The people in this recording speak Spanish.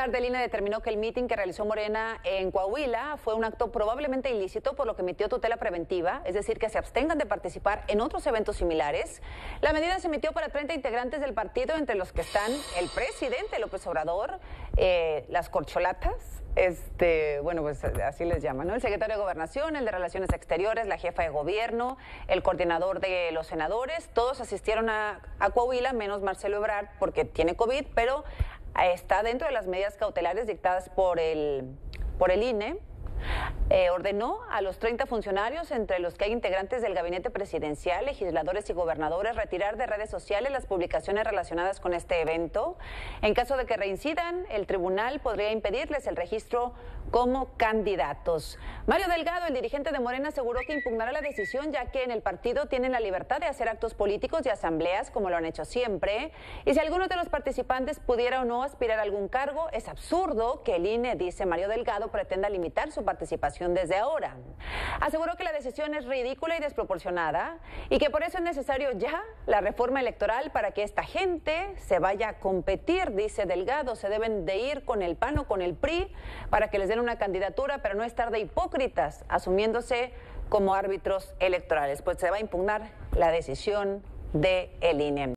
tarde, el determinó que el mitin que realizó Morena en Coahuila fue un acto probablemente ilícito, por lo que emitió tutela preventiva, es decir, que se abstengan de participar en otros eventos similares. La medida se emitió para 30 integrantes del partido, entre los que están el presidente López Obrador, eh, las corcholatas, este, bueno, pues así les llaman, ¿no? El secretario de Gobernación, el de Relaciones Exteriores, la jefa de gobierno, el coordinador de los senadores, todos asistieron a, a Coahuila, menos Marcelo Ebrard, porque tiene COVID, pero está dentro de las medidas cautelares dictadas por el, por el INE. Eh, ordenó a los 30 funcionarios, entre los que hay integrantes del gabinete presidencial, legisladores y gobernadores, retirar de redes sociales las publicaciones relacionadas con este evento. En caso de que reincidan, el tribunal podría impedirles el registro como candidatos. Mario Delgado, el dirigente de Morena, aseguró que impugnará la decisión ya que en el partido tienen la libertad de hacer actos políticos y asambleas como lo han hecho siempre. Y si alguno de los participantes pudiera o no aspirar a algún cargo, es absurdo que el INE, dice Mario Delgado, pretenda limitar su participación desde ahora. Aseguró que la decisión es ridícula y desproporcionada y que por eso es necesario ya la reforma electoral para que esta gente se vaya a competir, dice Delgado. Se deben de ir con el PAN o con el PRI para que les den una candidatura, pero no estar de hipócritas asumiéndose como árbitros electorales, pues se va a impugnar la decisión de el.